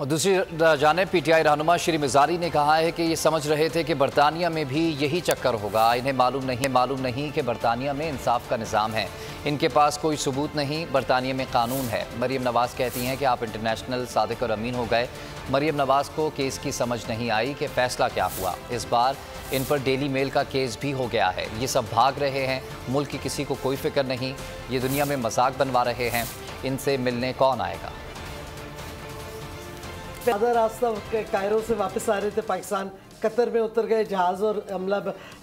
और दूसरी जाने पीटीआई रहनुमा श्री मिजारी ने कहा है कि ये समझ रहे थे कि बरतानिया में भी यही चक्कर होगा। इन्हें मालूम नहीं मालूम नहीं कि बरतानिया में इंसाफ का निज़ाम है। इनके पास कोई सबूत नहीं, बरतानिया में कानून है। मरीम नवाज़ कहती हैं कि आप इंटरनेशनल सादिक और अमीन हो गए। मरीम नवाज़ को केस की समझ नहीं आई कि फ़ैसला क्या हुआ। इस बार इन पर डेली मेल का केस भी हो गया है। ये सब भाग रहे हैं। मुल्क की किसी को कोई फ़िक्र नहीं। ये दुनिया में मज़ाक बनवा रहे हैं। इनसे मिलने कौन आएगा? आधा रास्ता कायरो से वापस आ रहे थे पाकिस्तान, कतर में उतर गए, जहाज़ और अमला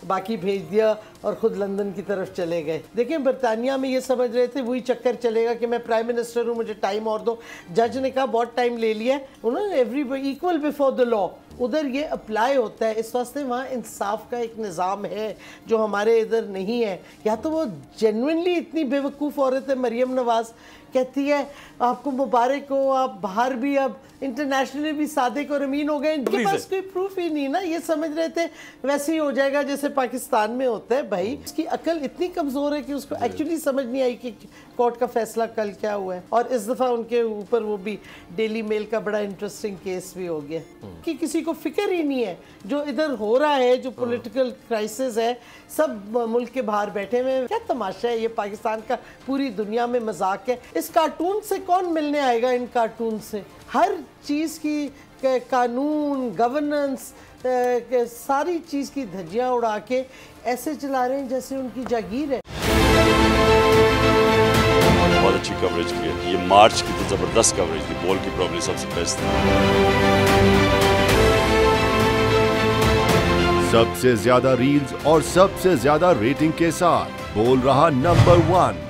बाकी भेज दिया और ख़ुद लंदन की तरफ़ चले गए। देखिए, बरतानिया में ये समझ रहे थे, वही चक्कर चलेगा कि मैं प्राइम मिनिस्टर हूँ, मुझे टाइम और दो। जज ने कहा, बहुत टाइम ले लिया उन्होंने every equal before the law उधर ये अप्लाई होता है, इस वास्ते वहाँ इंसाफ का एक निज़ाम है, जो हमारे इधर नहीं है। या तो वो जेनविनली इतनी बेवकूफ़ औरत है, मरियम नवाज़ कहती है आपको मुबारक हो आप बाहर भी अब इंटरनेशनली भी सादिक और अमीन हो गए। इनके पास कोई प्रूफ ही नहीं ना ये समझ रहे थे। वैसे ही हो जाएगा जैसे पाकिस्तान में होता है भाई उसकी अकल इतनी कमज़ोर है कि उसको एक्चुअली समझ नहीं आई कि कोर्ट का फैसला कल क्या हुआ है। और इस दफ़ा उनके ऊपर वो भी डेली मेल का बड़ा इंटरेस्टिंग केस भी हो गया। हम्म। कि किसी को फ़िक्र ही नहीं है जो इधर हो रहा है जो पॉलिटिकल क्राइसिस है सब मुल्क के बाहर बैठे हुए क्या तमाशा है ये पाकिस्तान का पूरी दुनिया में मज़ाक है। इस कार्टून से कौन मिलने आएगा इन कार्टून से? हर चीज़ की कानून गवर्नेंस सारी चीज़ की धज्जियाँ उड़ा के ऐसे चला रहे हैं जैसे उनकी जागीर है। बहुत अच्छी कवरेज की है। ये मार्च की तो ज़बरदस्त कवरेज थी। बॉल की प्रॉब्लम सबसे बेस्ट थी। सबसे ज़्यादा रील्स और सबसे ज़्यादा रेटिंग के साथ बोल रहा नंबर वन